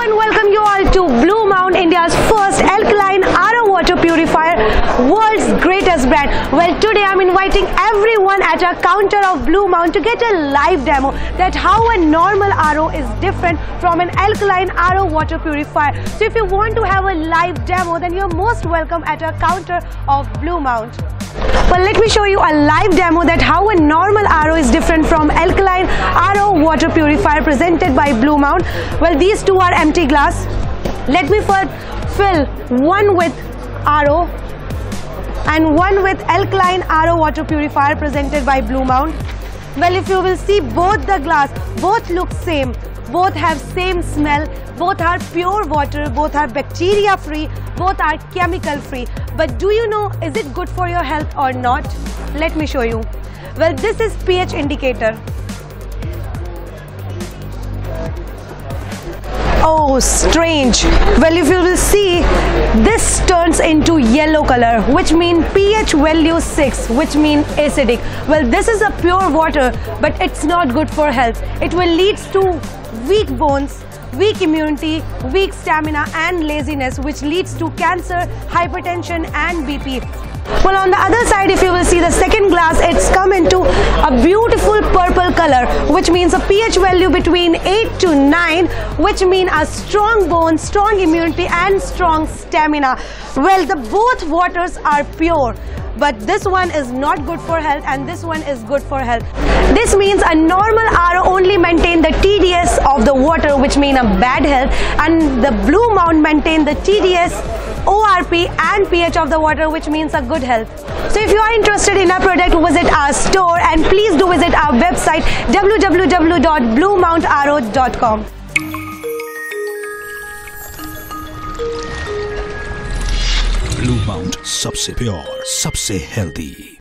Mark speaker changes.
Speaker 1: and welcome you all to Blue Mount, India's first alkaline RO water purifier, world's greatest brand. Well, today I'm inviting everyone at our counter of Blue Mount to get a live demo that how a normal RO is different from an alkaline RO water purifier. So if you want to have a live demo, then you're most welcome at our counter of Blue Mount. Well, let me show you a live demo that how a normal RO is different from alkaline water purifier presented by Blue Mount. Well, these two are empty glass. Let me first fill one with RO and one with alkaline RO water purifier presented by Blue Mount. Well, if you will see both the glass, both look same. Both have same smell, both are pure water, both are bacteria free, both are chemical free. But do you know, is it good for your health or not? Let me show you. Well, this is pH indicator. Oh, strange. Well, if you will see, this turns into yellow color, which mean pH value 6, which mean acidic. Well, this is a pure water, but it's not good for health. It will lead to weak bones, weak immunity, weak stamina and laziness which leads to cancer, hypertension and BP. Well on the other side if you will see the second glass it's come into a beautiful purple color which means a pH value between 8 to 9 which mean a strong bone, strong immunity and strong stamina. Well the both waters are pure but this one is not good for health and this one is good for health. This means a normal RO only maintain the TDS of the water which mean a bad health and the Blue Mount maintain the TDS, ORP and pH of the water which means a good health. So if you are interested in our product visit our store and please do visit our website www.bluemountrow.com.
Speaker 2: Blue mount सबसे pure सबसे healthy